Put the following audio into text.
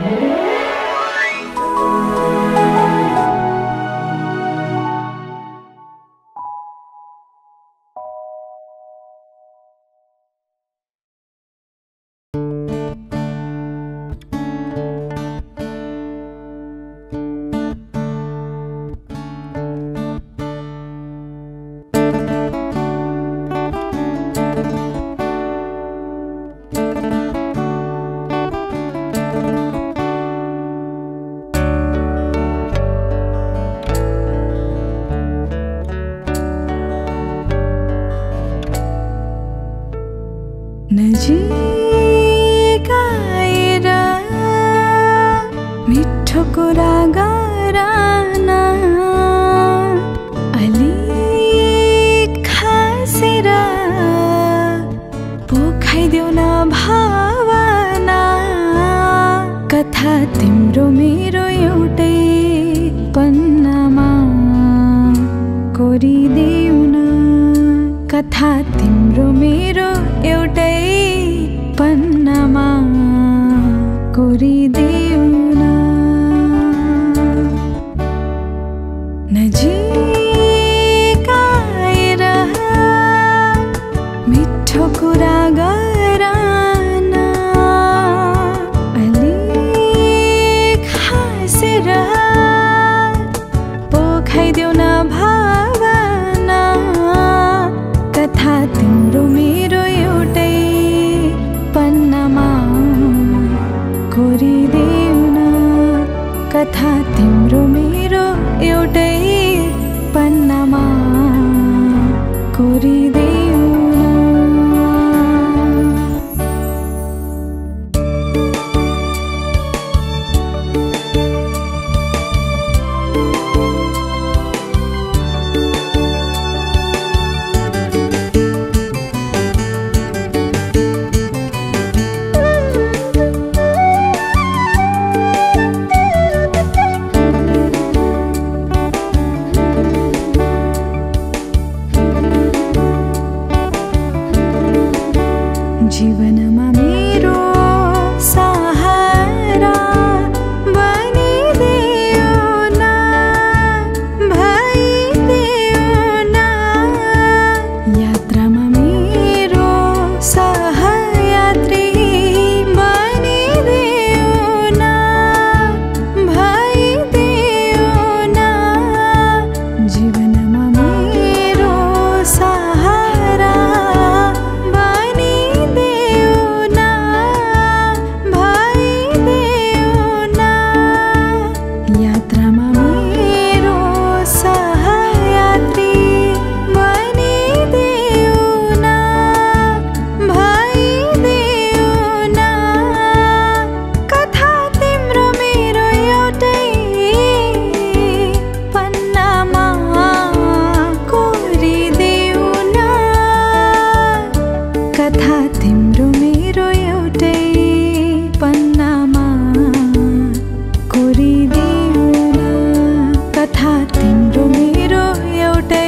Yeah. आएर मिठो कुरा गरान अलिक खासेर पोखाइदेऊ न भावना। कथा तिम्रो मेरो एउटै पन्नामा कोरिदेऊ न। कथा तिम्रो मेरो बित्यो न भावना कथा तिम्रो मेरो एउटै पन्नामा कोरिदेऊ न कथा तिम्रो मेरो एउटै पन्नामा कोरि जीवन मेरो एउटै